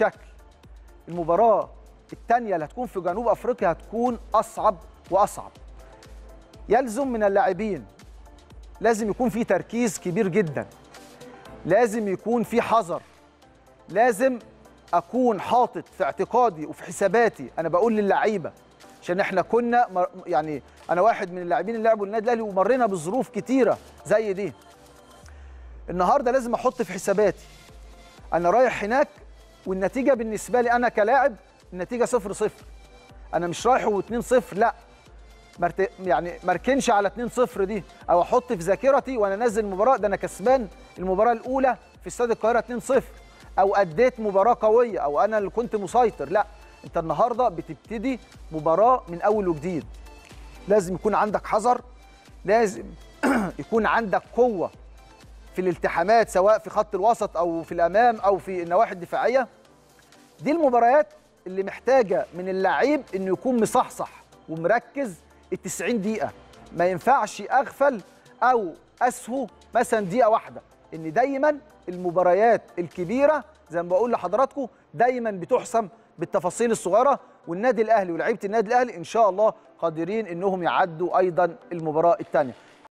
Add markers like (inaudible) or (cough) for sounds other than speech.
شكل المباراة الثانية اللي هتكون في جنوب أفريقيا هتكون أصعب وأصعب. يلزم من اللاعبين لازم يكون في تركيز كبير جدا لازم يكون في حذر لازم أكون حاطط في اعتقادي وفي حساباتي أنا بقول للعيبة عشان إحنا كنا مر- يعني أنا واحد من اللاعبين اللي لعبوا النادي الأهلي ومرينا بظروف كتيرة زي دي. النهارده لازم أحط في حساباتي أنا رايح هناك والنتيجة بالنسبة لي أنا كلاعب النتيجة 0 0 أنا مش رايح و2 0 لأ. مرت... يعني مركنش على 2 0 دي أو أحط في ذاكرتي وأنا نازل المباراه ده أنا كسبان المباراة الأولى في استاد القاهرة 2 0 أو أديت مباراة قوية أو أنا اللي كنت مسيطر لأ. أنت النهارده بتبتدي مباراة من أول وجديد. لازم يكون عندك حذر لازم (clears throat) يكون عندك قوة في الالتحامات سواء في خط الوسط أو في الأمام أو في النواحي الدفاعية دي المباريات اللي محتاجة من اللعيب إنه يكون مصحصح ومركز ال 90 دقيقة. ما ينفعش اغفل أو أسهو مثلا دقيقة واحدة. إن دايما المباريات الكبيرة زي ما بقول لحضراتكم دايما بتحسم بالتفاصيل الصغيرة. والنادي الأهلي ولاعيبه النادي الأهلي إن شاء الله قادرين إنهم يعدوا أيضا المباراة الثانية